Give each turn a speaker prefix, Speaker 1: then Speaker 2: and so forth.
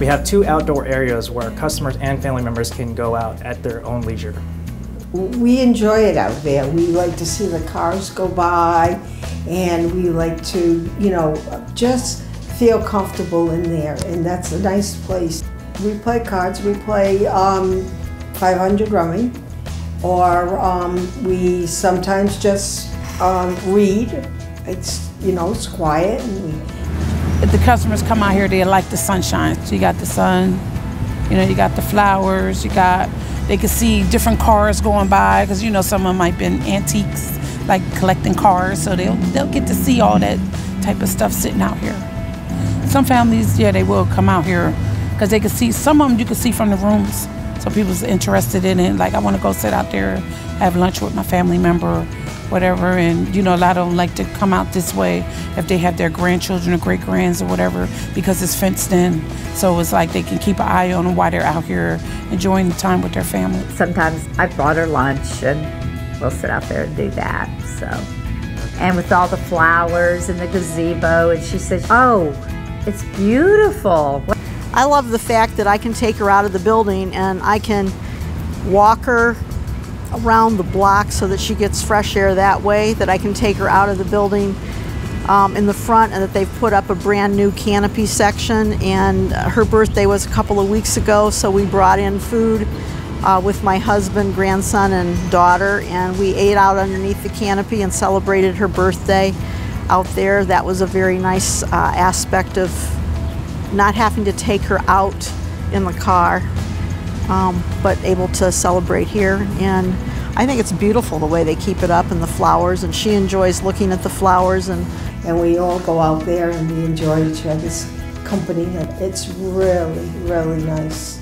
Speaker 1: We have two outdoor areas where customers and family members can go out at their own leisure.
Speaker 2: We enjoy it out there. We like to see the cars go by and we like to, you know, just feel comfortable in there and that's a nice place. We play cards, we play um, 500 rummy or um, we sometimes just um, read. It's, you know, it's quiet and we
Speaker 3: the customers come out here, they like the sunshine. So you got the sun, you know, you got the flowers, you got, they can see different cars going by because, you know, some of them might be antiques, like collecting cars. So they'll, they'll get to see all that type of stuff sitting out here. Some families, yeah, they will come out here because they can see, some of them you can see from the rooms. So people's interested in it. Like, I want to go sit out there, have lunch with my family member whatever. And you know, a lot of them like to come out this way if they have their grandchildren or great grands or whatever because it's fenced in. So it's like they can keep an eye on them while they're out here enjoying the time with their family.
Speaker 4: Sometimes I brought her lunch and we'll sit out there and do that. So, and with all the flowers and the gazebo, and she says, "Oh, it's beautiful."
Speaker 5: I love the fact that I can take her out of the building and I can walk her around the block so that she gets fresh air that way, that I can take her out of the building um, in the front and that they've put up a brand new canopy section and her birthday was a couple of weeks ago so we brought in food uh, with my husband, grandson and daughter and we ate out underneath the canopy and celebrated her birthday out there. That was a very nice uh, aspect of not having to take her out in the car um, but able to celebrate here. And I think it's beautiful the way they keep it up and the flowers, and she enjoys looking at the flowers. And,
Speaker 2: and we all go out there and we enjoy each other's company. It's really, really nice.